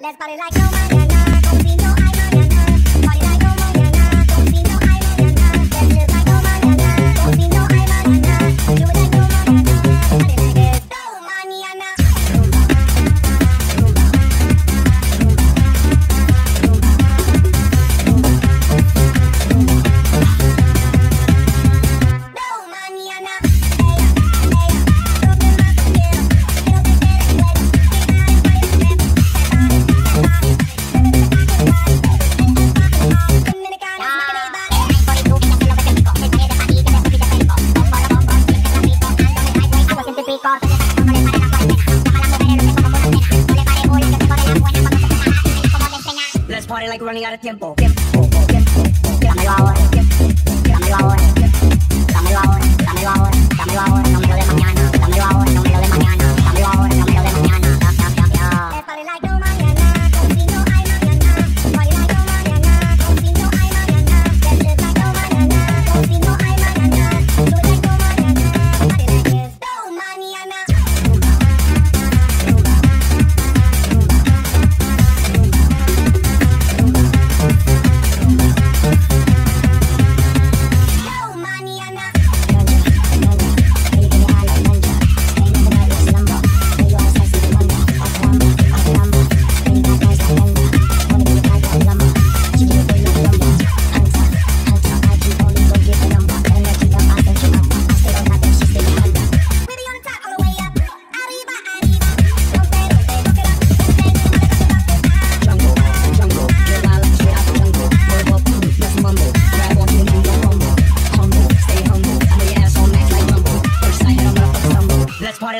Let's party like no mañana, like running out of tiempo.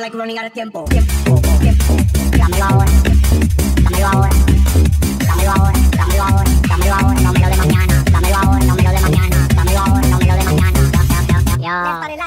Like running out of tiempo. Tiempo, ahora, ahora, ahora, ahora, ahora, ahora, ahora,